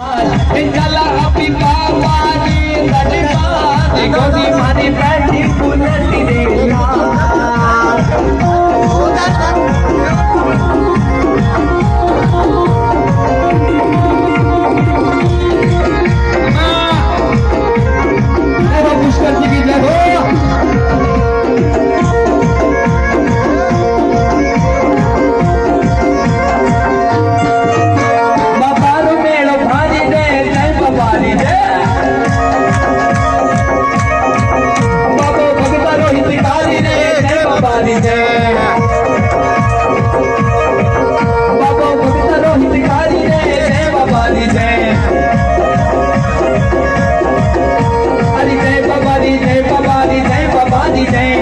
चला अभी कावानी हमारी जय बाबा भक्त रोहितकारी जय जय बाबा दी जय। अरे जय बाबा दी जय, बाबा दी जय, बाबा दी जय।